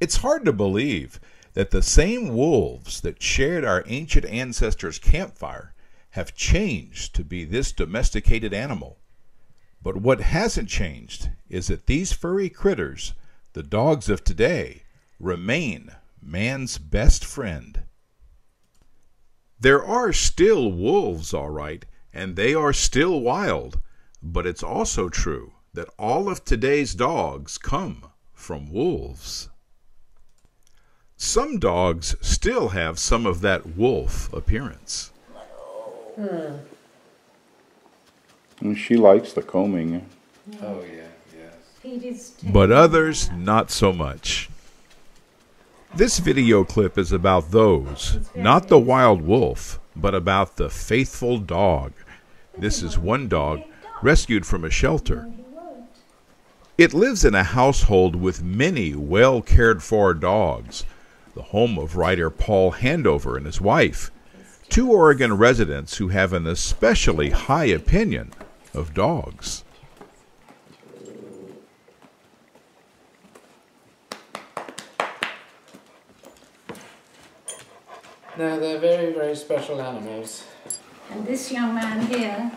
It's hard to believe that the same wolves that shared our ancient ancestors' campfire have changed to be this domesticated animal. But what hasn't changed is that these furry critters, the dogs of today, remain man's best friend. There are still wolves, all right, and they are still wild, but it's also true that all of today's dogs come from wolves. Some dogs still have some of that wolf appearance. Hmm. And she likes the combing. Oh yeah, yes. But others not so much. This video clip is about those, not the wild wolf, but about the faithful dog. This is one dog rescued from a shelter. It lives in a household with many well cared for dogs, the home of writer Paul Handover and his wife, two Oregon residents who have an especially high opinion of dogs. No, they're very, very special animals. And this young man here,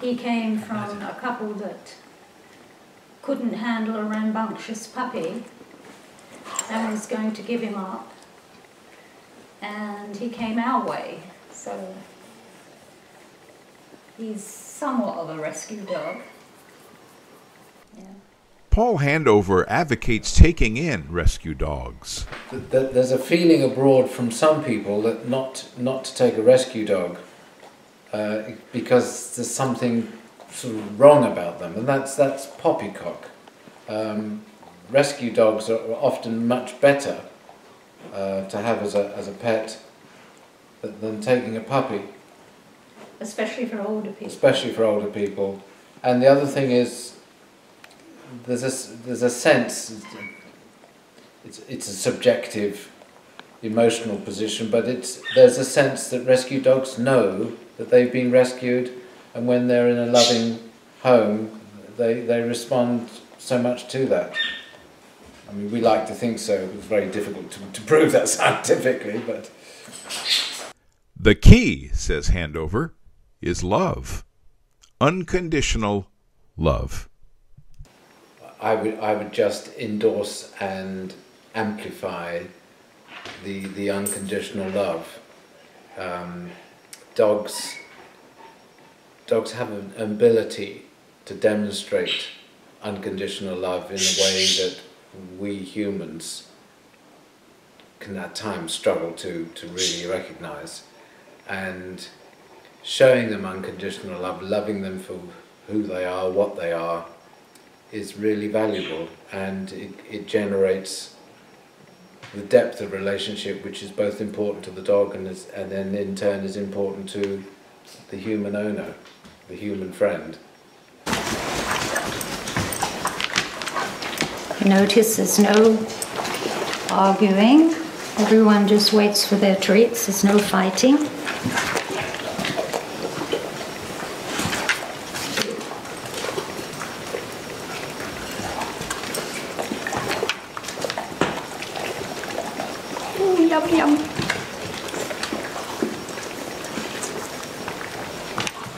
he came from a couple that couldn't handle a rambunctious puppy and was going to give him up. And he came our way, so he's somewhat of a rescue dog. Yeah. Paul Handover advocates taking in rescue dogs. Th- th- There's a feeling abroad from some people that not not to take a rescue dog uh, because there's something sort of wrong about them, and that's that's poppycock. Um, rescue dogs are often much better uh, to have as a as a pet than taking a puppy. Especially for older people. especially for older people. And the other thing is, there's a there's a sense. It's it's a subjective, emotional position, but it's there's a sense that rescue dogs know that they've been rescued, and when they're in a loving home, they they respond so much to that. I mean, we like to think so. It was very difficult to, to prove that scientifically, but The key, says Handover, is love. Unconditional love. I would I would just endorse and amplify the the unconditional love. Um, dogs dogs have an ability to demonstrate unconditional love in a way that we humans can at times struggle to, to really recognize and showing them unconditional love loving them for who they are what they are is really valuable and it, it generates the depth of relationship which is both important to the dog and, is, and then in turn is important to the human owner, the human friend. Notice there's no arguing. Everyone just waits for their treats. There's no fighting. Mm, yum yum.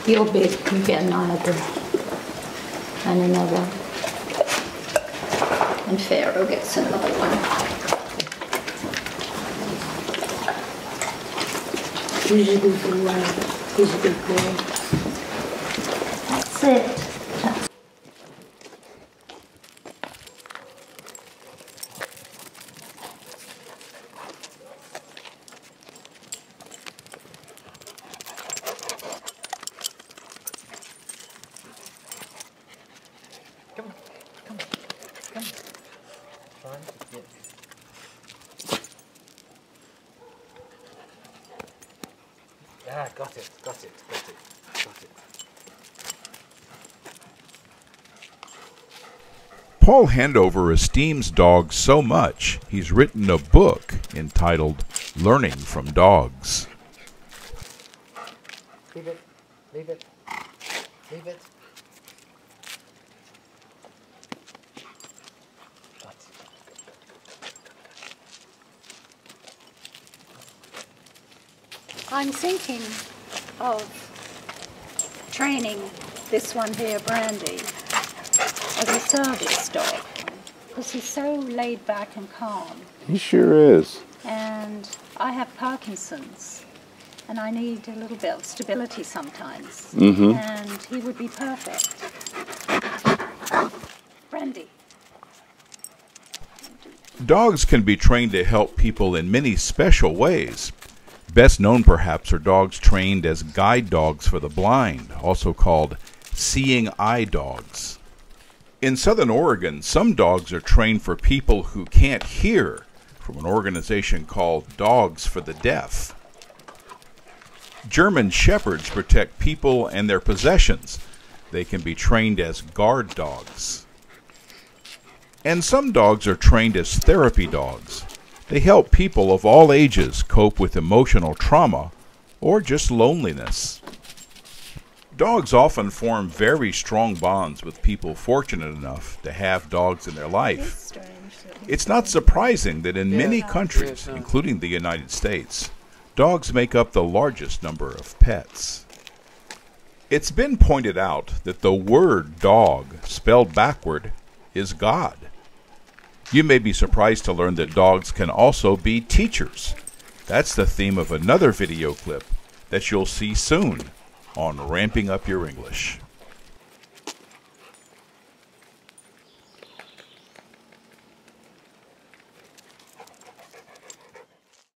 You're big. You get another and another. And Pharaoh gets another one. He's a good boy. He's a good boy. That's it. That's Ah, got it, got it, got it, got it. Paul Handover esteems dogs so much, he's written a book entitled Learning from Dogs. Leave it, leave it, leave it. I'm thinking of training this one here, Brandy, as a service dog because he's so laid back and calm. He sure is. And I have Parkinson's and I need a little bit of stability sometimes. Mm-hmm. And he would be perfect. Brandy. Dogs can be trained to help people in many special ways. Best known, perhaps, are dogs trained as guide dogs for the blind, also called seeing eye dogs. In southern Oregon, some dogs are trained for people who can't hear from an organization called Dogs for the Deaf. German shepherds protect people and their possessions. They can be trained as guard dogs. And some dogs are trained as therapy dogs. They help people of all ages cope with emotional trauma or just loneliness. Dogs often form very strong bonds with people fortunate enough to have dogs in their life. It's not surprising that in many countries, including the United States, dogs make up the largest number of pets. It's been pointed out that the word dog, spelled backward, is God. You may be surprised to learn that dogs can also be teachers. That's the theme of another video clip that you'll see soon on Ramping Up Your English.